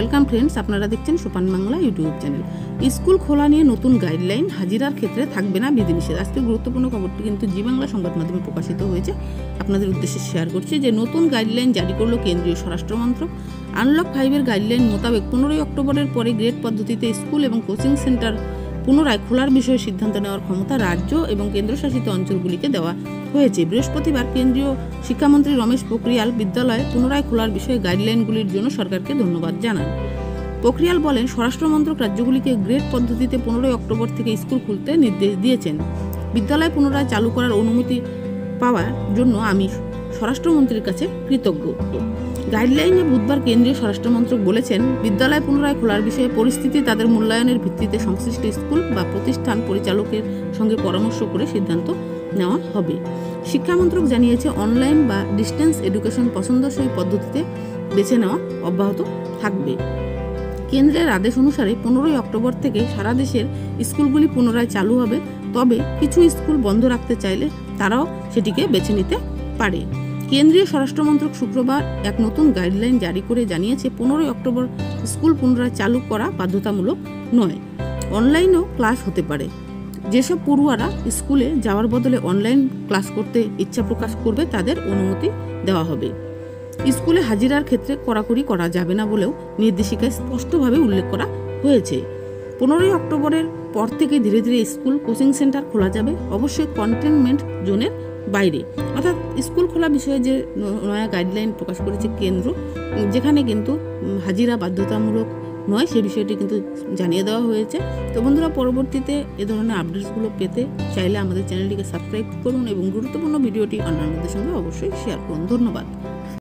Welcome friends, আপনারা দেখছেন সোপান বাংলা ইউটিউব চ্যানেল। স্কুল খোলা নিয়ে নতুন গাইডলাইন, হাজিরার ক্ষেত্রে থাকবে না বিধিনিষেধ। আজকে গুরুত্বপূর্ণ খবরটি কিন্তু জি বাংলা সংবাদ মাধ্যমে প্রকাশিত হয়েছে। আপনাদের উদ্দেশ্যে শেয়ার করছি যে, নতুন গাইডলাইন জারি করল কেন্দ্রীয় স্বরাষ্ট্র মন্ত্রক। আনলক ফাইভের গাইডলাইন মোতাবেক পনেরোই অক্টোবরের পরে গ্রেড পদ্ধতিতে স্কুল এবং কোচিং সেন্টার পুনরায় খোলার বিষয়ে সিদ্ধান্ত নেওয়ার ক্ষমতা রাজ্য এবং কেন্দ্রশাসিত অঞ্চলগুলিকে দেওয়া হয়েছে। বৃহস্পতিবার কেন্দ্রীয় শিক্ষামন্ত্রী রমেশ পোখরিয়াল বিদ্যালয় পুনরায় খোলার বিষয়ে গাইডলাইনগুলির জন্য সরকারকে ধন্যবাদ জানান। পোখরিয়াল বলেন, স্বরাষ্ট্র মন্ত্রক রাজ্যগুলিকে গ্রেড পদ্ধতিতে পনেরোই অক্টোবর থেকে স্কুল খুলতে নির্দেশ দিয়েছেন। বিদ্যালয় পুনরায় চালু করার অনুমতি পাওয়ার জন্য আমি স্বরাষ্ট্রমন্ত্রীর কাছে কৃতজ্ঞ। গাইডলাইনে বুধবার কেন্দ্রীয় স্বরাষ্ট্রমন্ত্রক বলেছেন, বিদ্যালয় পুনরায় খোলার বিষয়ে পরিস্থিতি, তাদের মূল্যায়নের ভিত্তিতে সংশ্লিষ্ট স্কুল বা প্রতিষ্ঠান পরিচালকের সঙ্গে পরামর্শ করে সিদ্ধান্ত নেওয়া হবে। শিক্ষামন্ত্রক জানিয়েছে, অনলাইন বা ডিস্টেন্স এডুকেশন পছন্দসই পদ্ধতিতে বেছে নেওয়া অব্যাহত থাকবে। কেন্দ্রের আদেশ অনুসারে পনেরোই অক্টোবর থেকে সারা দেশের স্কুলগুলি পুনরায় চালু হবে। তবে কিছু স্কুল বন্ধ রাখতে চাইলে তারাও সেটিকে বেছে নিতে পারে। কেন্দ্রীয় স্বরাষ্ট্রমন্ত্রক শুক্রবার এক নতুন গাইডলাইন জারি করে জানিয়েছে, পনেরোই অক্টোবর স্কুল পুনরায় চালু করা বাধ্যতামূলক নয়, অনলাইনেও ক্লাস হতে পারে। যেসব পড়ুয়ারা স্কুলে যাওয়ার বদলে অনলাইন ক্লাস করতে ইচ্ছা প্রকাশ করবে, তাদের অনুমতি দেওয়া হবে। স্কুলে হাজিরার ক্ষেত্রে কড়াকড়ি করা যাবে না বলেও নির্দেশিকায় স্পষ্টভাবে উল্লেখ করা হয়েছে। পনেরোই অক্টোবরের পর থেকে ধীরে ধীরে স্কুল কোচিং সেন্টার খোলা যাবে। অবশ্যই কন্টেনমেন্ট জোনের বাইরে। অর্থাৎ স্কুল খোলা বিষয়ে যে নয়া গাইডলাইন প্রকাশ করেছে কেন্দ্র, যেখানে কিন্তু হাজিরা বাধ্যতামূলক নয়, সে বিষয়টি কিন্তু জানিয়ে দেওয়া হয়েছে। তো বন্ধুরা, পরবর্তীতে এ ধরনের আপডেটসগুলো পেতে চাইলে আমাদের চ্যানেলটিকে সাবস্ক্রাইব করুন এবং গুরুত্বপূর্ণ ভিডিওটি অন্যান্যদের সঙ্গে অবশ্যই শেয়ার করুন। ধন্যবাদ।